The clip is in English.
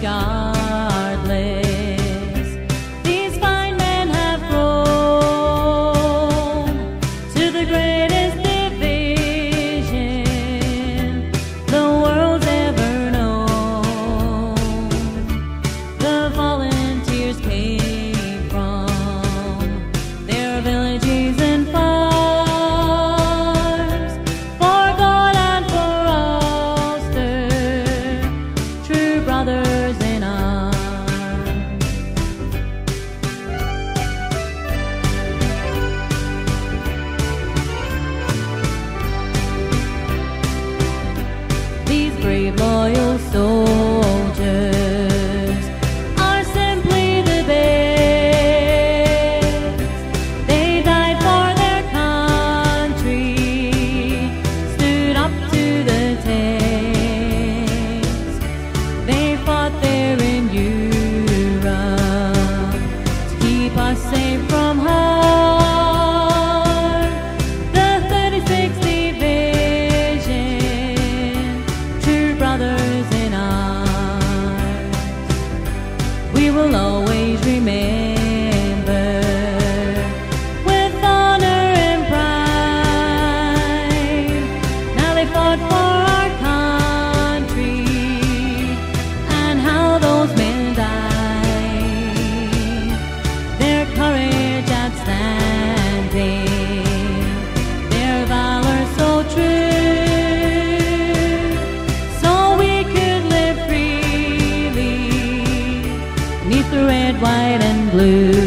regardless. These fine men have grown to the greatest. father's Alone. red, white, and blue.